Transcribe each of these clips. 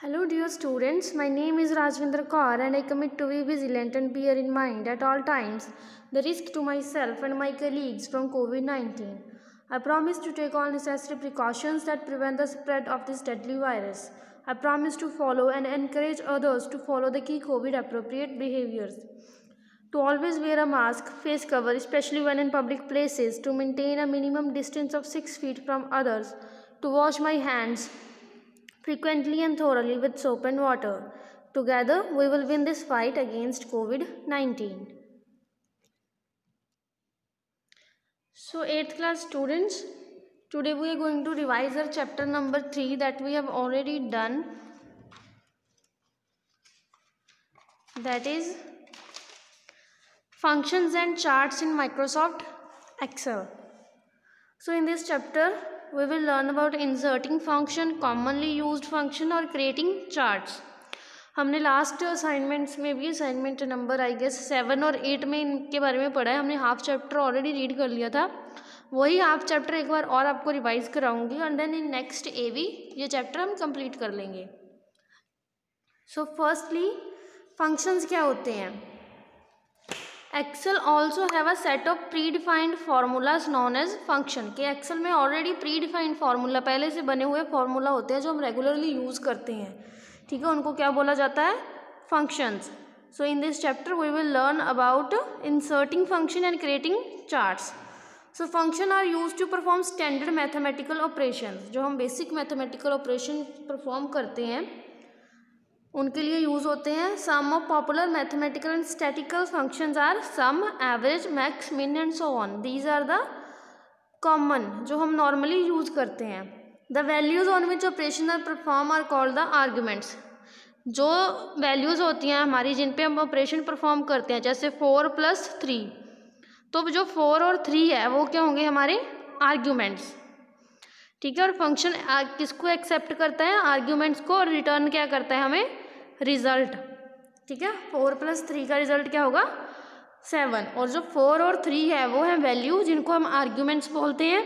Hello dear students, my name is Rajvindra Kaur and I commit to be vigilant and bear in mind at all times the risk to myself and my colleagues from COVID-19. I promise to take all necessary precautions that prevent the spread of this deadly virus. I promise to follow and encourage others to follow the key COVID appropriate behaviors. To always wear a mask, face cover, especially when in public places, to maintain a minimum distance of 6 feet from others, to wash my hands frequently and thoroughly with soap and water. Together, we will win this fight against COVID 19. So, 8th class students, today we are going to revise our chapter number 3 that we have already done. That is functions and charts in Microsoft Excel. So, in this chapter, we will learn about inserting function, commonly used function और creating charts. हमने last assignments में भी assignment number I guess seven और eight में इनके बारे में पढ़ा है। हमने हाफ़ चैप्टर ऑलरेडी रीड कर लिया था। वही हाफ़ चैप्टर एक बार और आपको revise कराऊँगी and then in next uh we ये चैप्टर हम कंप्लीट कर लेंगे। सो फर्स्टली फ़ंक्शंस क्या होते हैं? Excel also have a set of predefined formulas known as function के एक्सेल में ऑलरेडी प्री डिफाइंड फार्मूला पहले से बने हुए फार्मूला होते हैं जो हम रेगुलरली यूज़ करते हैं। ठीक है, उनको क्या बोला जाता है? Functions so in this chapter we will learn about inserting function and creating charts so function are use to perform standard mathematical operation जो हम बेसिक मैथमेटिकल ऑपरेशन परफॉर्म करते हैं। उनके लिए यूज़ होते हैं। Some of popular mathematical and statical functions are sum average max min and so on these are the common जो हम नॉर्मली यूज़ करते हैं। The values on which operation are perform are called the arguments जो values होती हैं हमारी, जिन पे हम ऑपरेशन परफॉर्म करते हैं, जैसे फोर प्लस थ्री तो जो फोर और थ्री है, वो क्या होंगे हमारे? आर्ग्यूमेंट्स ठीक है, और फ़ंक्शन किसको एक्सेप्ट करता है? आर्ग्यूमेंट्स को, और रिटर्न क्या करता है हमें? रिज़ल्ट। ठीक है? फोर प्लस थ्री का रिज़ल्ट क्या होगा? सेवन। और जो फोर और थ्री है, वो है वैल्यू, जिनको हम आर्ग्यूमेंट्स बोलते हैं।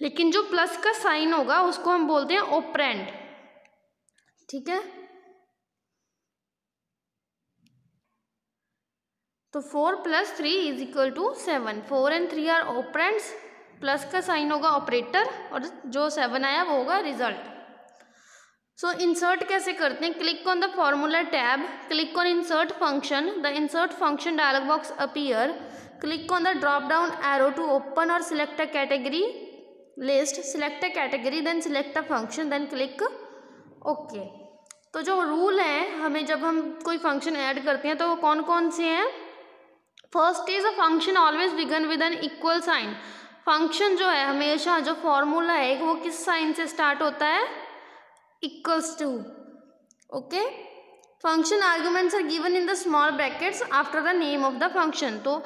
लेकिन जो प्लस का साइन होगा, उसको हम बोलते हैं ओपरेंट ठीक है? तो four plus three is equal to seven. Four and three are operands plus का साइन होगा ऑपरेटर, और जो सेवन आया, वो होगा रिज़ल्ट। सो इंसर्ट कैसे करते हैं? Click on the formula tab click on insert function the insert function dialog box appear click on the drop down arrow to open और select a category list select a category then select a function then click okay तो जो rule है, हमें जब हम कोई function add करते हैं तो वो कौन कौन से हैं? First is a function always begin with an equal sign function जो है, हमेशा जो फॉर्मूला है, वो किस साइन से स्टार्ट होता है? Equals to. Okay? Function arguments are given in the small brackets after the name of the function. तो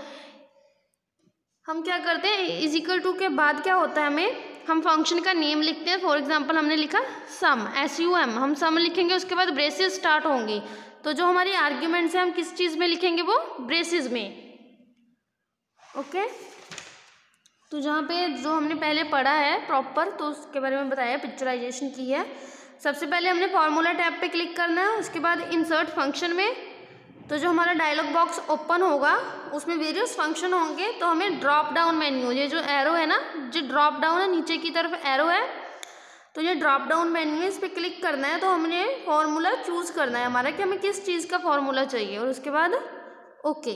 हम क्या करते हैं? इज़ इक्वल टू के बाद क्या होता है हमें? हम फ़ंक्शन का नेम लिखते हैं. फॉर एग्जांपल हमने लिखा सम एस यू एम हम सम लिखेंगे, उसके बाद ब्रेसेस स्टार्ट होंगी. तो जो हमारी आर्ग्यूमेंट्स हैं, हम किस चीज़ में लिखेंगे वो? ब्रेसेस में. Okay okay? तो जहाँ पे जो हमने पहले पढ़ा है प्रॉपर तो उसके बारे में बताया पिक्चराइजेशन की है. सबसे पहले हमने फार्मूला टैब पे क्लिक करना है, उसके बाद इंसर्ट फ़ंक्शन में तो जो हमारा डायलॉग बॉक्स ओपन होगा, उसमें वेरियस फ़ंक्शन होंगे तो हमें ड्रॉप डाउन मेन्यू ये जो एरो है ना, जो ड्रॉप डाउन है, नीचे की तरफ़ एरो है तो ये ड्रॉप डाउन मेन्यू है इस पर क्लिक करना है तो हमने फार्मूला चूज़ करना है हमारा कि हमें किस चीज़ का फॉर्मूला चाहिए, और उसके बाद okay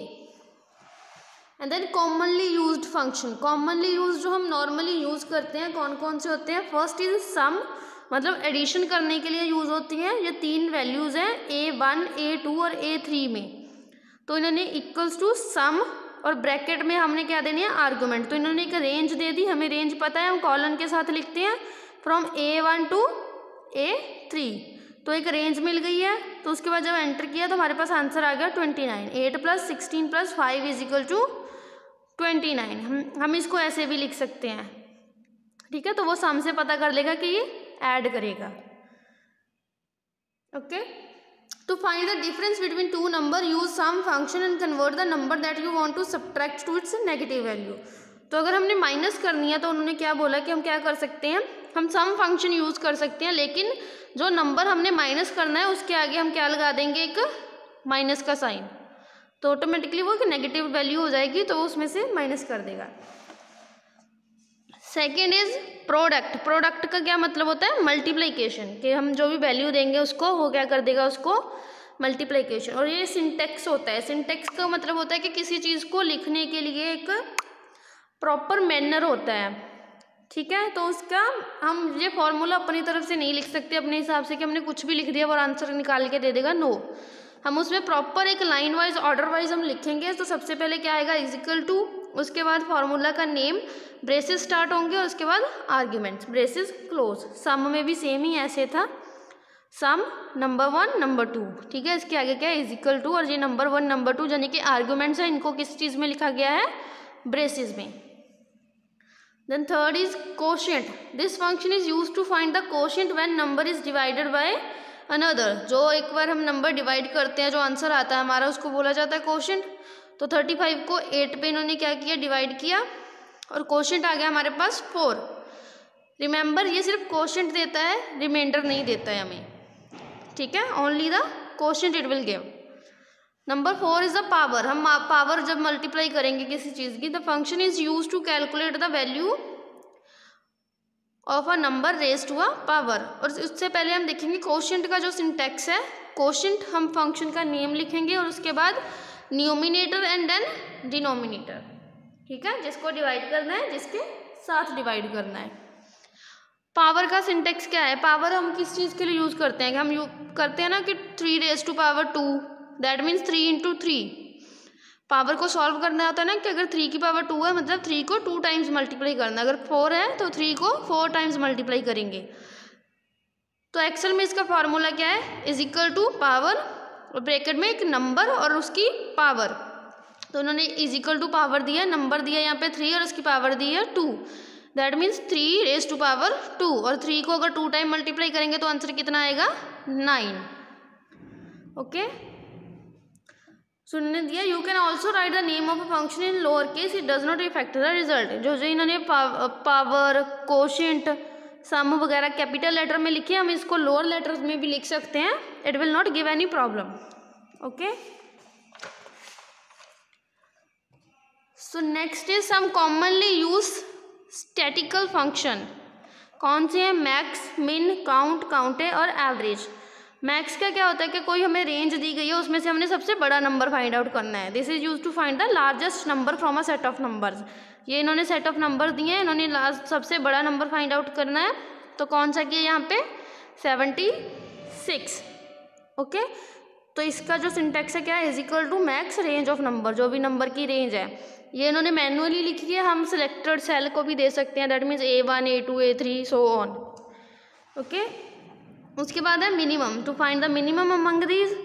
and then commonly use function commonly use जो हम नॉर्मली यूज़ करते हैं कौन कौन से होते हैं? फ़र्स्ट इज़ सम मतलब एडिशन करने के लिए यूज़ होती हैं, ये तीन वैल्यूज़ हैं ए वन ए टू और ए थ्री में। तो इन्होंने इक्वल्स टू सम और ब्रैकेट में हमने क्या देनी है? आर्गूमेंट तो इन्होंने एक रेंज दे दी। हमें रेंज पता है, हम कॉलन के साथ लिखते हैं। From A one to A three तो एक रेंज मिल गई है। तो उसके बाद जब एंटर किया तो हमारे पास आंसर आ गया twenty nine eight plus sixteen plus five is equal to twenty nine हम हम इसको ऐसे भी लिख सकते हैं। ठीक है? तो वो सम से पता कर लेगा कि ऐड करेगा। Okay to find the difference between two number use sum function and convert the number that you want to subtract to its negative value तो अगर हमने माइनस करनी है तो उन्होंने क्या बोला कि हम क्या कर सकते हैं? हम सम फ़ंक्शन यूज़ कर सकते हैं, लेकिन जो नंबर हमने माइनस करना है, उसके आगे हम क्या लगा देंगे एक माइनस का साइन तो ऑटोमेटिकली वो एक नेगेटिव वैल्यू हो जाएगी तो उसमें से माइनस कर देगा। सेकेंड इज़ प्रोडक्ट प्रोडक्ट का क्या मतलब होता है? मल्टीप्लीकेशन कि हम जो भी वैल्यू देंगे उसको, वो क्या कर देगा उसको? मल्टीप्लीकेशन और ये सिंटेक्स होता है. सिंटेक्स का मतलब होता है कि किसी चीज़ को लिखने के लिए एक प्रॉपर मैनर होता है. ठीक है? तो उसका हम ये फॉर्मूला अपनी तरफ़ से नहीं लिख सकते, अपने हिसाब से कि हमने कुछ भी लिख दिया और आंसर निकाल के दे देगा. नो हम उसमें प्रॉपर एक लाइन वाइज ऑर्डर वाइज हम लिखेंगे तो सबसे पहले क्या आएगा? इजिकल टू उसके बाद फार्मूला का नेम ब्रेसेस स्टार्ट होंगे और उसके बाद आर्ग्यूमेंट्स ब्रेसेस क्लोज सम में भी सेम ही ऐसे था. Sum number one number two ठीक है, इसके आगे क्या है इजिकल टू और ये नंबर वन नंबर टू यानी कि आर्ग्यूमेंट्स है, इनको किस चीज़ में लिखा गया है? ब्रेसेस में. Then third is quotient this function is use to find the quotient when number is divided by another जो एक बार हम नंबर डिवाइड करते हैं, जो आंसर आता है हमारा, उसको बोला जाता है कोशेंट तो थर्टी फाइव को एट पे इन्होंने क्या किया? डिवाइड किया और क्वेश्चन आ गया हमारे पास फोर रिमेंबर ये सिर्फ़ क्वेश्चन देता है रिमाइंडर नहीं देता है हमें। ठीक है? Only the question it will give number four is the power हम पावर जब मल्टीप्लाई करेंगे किसी चीज़ की the function is use to calculate the value of a number raise to a power और उससे पहले हम देखेंगे क्वेश्चन का जो सिंटेक्स है क्वेश्चन हम फ़ंक्शन का नेम लिखेंगे और उसके बाद न्यूमिनेटर एंड देन डिनोमिनेटर। ठीक है? जिसको डिवाइड करना है, जिसके साथ डिवाइड करना है। पावर का सिंटेक्स क्या है? पावर हम किस चीज़ के लिए यूज़ करते हैं? कि हम यू करते हैं ना कि three raise to power two that means three into three power को सॉल्व करना होता है ना कि अगर थ्री की पावर टू है मतलब थ्री को टू टाइम्स मल्टीप्लाई करना अगर फोर है तो थ्री को फोर टाइम्स मल्टीप्लाई करेंगे। तो एक्सल में इसका फार्मूला क्या है? इज़ इक्वल टू पावर और ब्रैकेट में एक नंबर और उसकी पावर तो उन्होंने इज़ इक्वल टू पावर दिया नंबर दिया यहाँ पे थ्री और उसकी पावर दी है two that means three raise to power two और थ्री को अगर टू टाइम मल्टीप्लाई करेंगे तो आंसर कितना आएगा? नाइन ओके सुनने दिया you can also write the name of a function in lower case it does not effect the result जो जो इन्होंने पावर कोशेंट सम वगैरह कैपिटल लेटर में लिखे हम इसको लोअर लेटर्स में भी लिख सकते हैं। It will not give any problem okay so next is some commonly use statical function कौन से हैं? मैक्स मिन काउंट काउंटे और एवरेज मैक्स का क्या होता है कि कोई हमें रेंज दी गई है, उसमें से हमने सबसे बड़ा नंबर फाइंड आउट करना है। This is use to find the largest number from a set of numbers ये इन्होंने सेट ऑफ़ नंबर दिए हैं। इन्होंने लास्ट सबसे बड़ा नंबर फाइंड आउट करना है। तो कौन सा किया यहाँ पे? सेवेंटी सिक्स ओके तो इसका जो सिंटेक्स है क्या? है is equal to max range of number जो भी नंबर की रेंज है। ये इन्होंने मैनुअली लिखी है। हम सिलेक्टेड सेल को भी दे सकते हैं। That means A one A two A three so on okay उसके बाद है minimum to find the minimum among these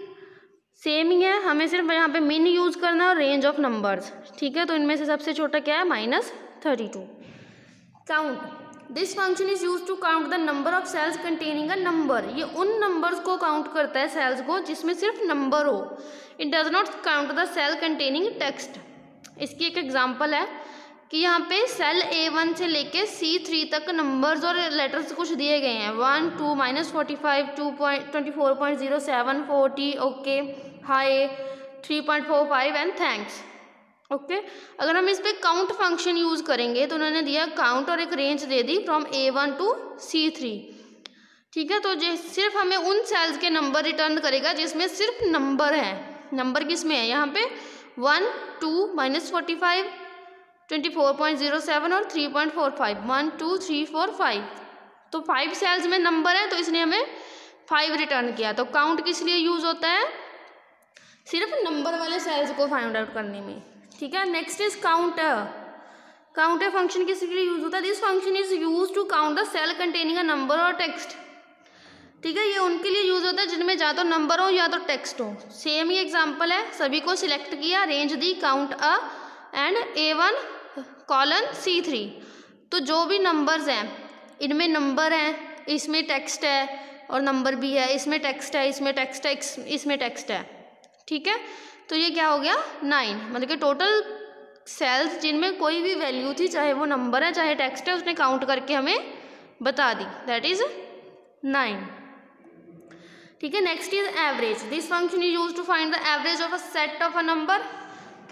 same ही है, हमें सिर्फ़ यहाँ पे मिन यूज़ करना है और रेंज ऑफ़ नंबर्स ठीक है? तो इनमें से सबसे छोटा क्या है? Minus thirty two count this function is use to count the number of cells containing a number ये उन नंबर्स को काउंट करता है सेल्स को, जिसमें सिर्फ़ नंबर हो. It does not count the cell containing text इसकी एक एग्ज़ाम्पल है. कि यहाँ पे सेल ए वन से लेके सी थ्री तक नंबर्स और लेटर्स कुछ दिए गए हैं। One two minus forty five two point twenty four point zero seven forty okay hi three point four five and thanks okay अगर हम इस पर काउंट फ़ंक्शन यूज़ करेंगे तो उन्होंने दिया काउंट और एक रेंज दे दी from A one to C three ठीक है। तो जो, सिर्फ़ हमें उन सेल्स के नंबर रिटर्न करेगा जिसमें सिर्फ़ नंबर है। नंबर किसमें है? यहाँ पे one two minus forty five twenty four point zero seven और three point four five one two three four five तो फाइव सेल्स में नंबर है तो इसने हमें फाइव रिटर्न किया। तो काउंट किस लिए यूज़ होता है? सिर्फ़ नंबर वाले सेल्स को फाइंड आउट करने में। ठीक है? Next is counter counter function किस लिए यूज़ होता है? This function is use to count the cell containing a number और टेक्स्ट ठीक है? ये उनके लिए यूज़ होता है, जिनमें या तो नंबर हो या तो टेक्स्ट हो। सेम ही एग्ज़ाम्पल है। सभी को सिलेक्ट किया range the count a and A one colon C three. तो जो भी नंबर्स हैं, इनमें नंबर हैं, इसमें टेक्स्ट है और नंबर भी है, इसमें टेक्स्ट है, इसमें टेक्स्ट है इसमें टेक्स्ट है। ठीक है? तो ये क्या हो गया? नाइन मतलब कि टोटल सेल्स जिनमें कोई भी वैल्यू थी, चाहे वो नंबर है, चाहे टेक्स्ट है, उसने काउंट करके हमें बता दी। दैट इज़ नाइन ठीक है? Next is average this function is use to find the average of a set of a number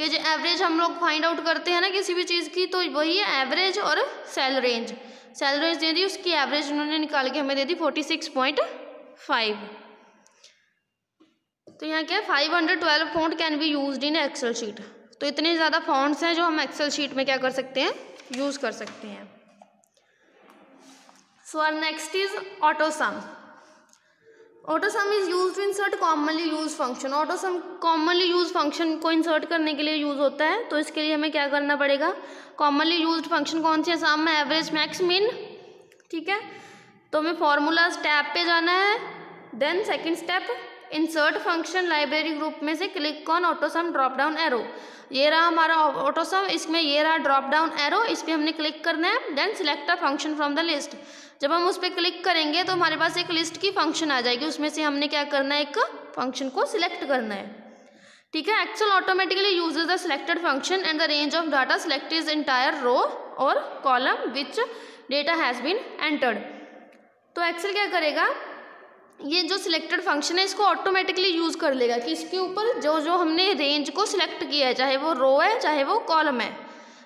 कि जो एवरेज हम लोग फाइंड आउट करते हैं ना किसी भी चीज़ की तो वही है एवरेज और सेल रेंज सेल रेंज दे दी, उसकी एवरेज उन्होंने निकाल के हमें दे दी फोर्टी सिक्स पॉइंट फाइव तो यहाँ क्या है? Five hundred twelve font can be use in Excel sheet तो इतने ज़्यादा फॉन्ट्स हैं जो हम एक्सेल शीट में क्या कर सकते हैं? यूज़ कर सकते हैं. So are next is autosum autosum is use to insert commonly use function autosum commonly use function को इंसर्ट करने के लिए यूज़ होता है तो इसके लिए हमें क्या करना पड़ेगा? कॉमनली यूज़ फ़ंक्शन कौन सी है? साम में एवरेज मैक्स मिन ठीक है? तो हमें फॉर्मूला स्टेप पे जाना है then second step insert function library group में से click on autosum drop down arrow ये रहा हमारा ऑटोसम इसमें ये रहा ड्रॉप डाउन एरो इस पर हमने क्लिक करना है then select a function from the list जब हम उस पर क्लिक करेंगे तो हमारे पास एक लिस्ट की फ़ंक्शन आ जाएगी, उसमें से हमने क्या करना है, एक फ़ंक्शन को सिलेक्ट करना है। ठीक है actual automatically uses the selected function and the range of data select is entire row और column which data has been entered तो एक्सेल क्या करेगा? ये जो सिलेक्टेड फ़ंक्शन है, इसको ऑटोमेटिकली यूज़ कर लेगा कि इसके ऊपर जो जो हमने रेंज को सिलेक्ट किया है, चाहे वो रो है, चाहे वो कॉलम है।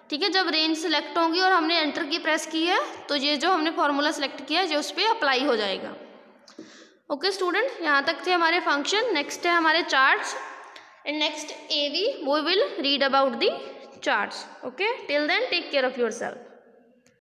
ठीक है, जब रेंज सिलेक्ट होंगी और हमने एंटर की प्रेस की है तो ये जो हमने फॉर्मूला सेलेक्ट किया है जो उस पर अप्लाई हो जाएगा। ओके स्टूडेंट यहाँ तक थे हमारे फ़ंक्शन नेक्स्ट है हमारे charts and next a we वो will read about the charts okay till then take care of yourself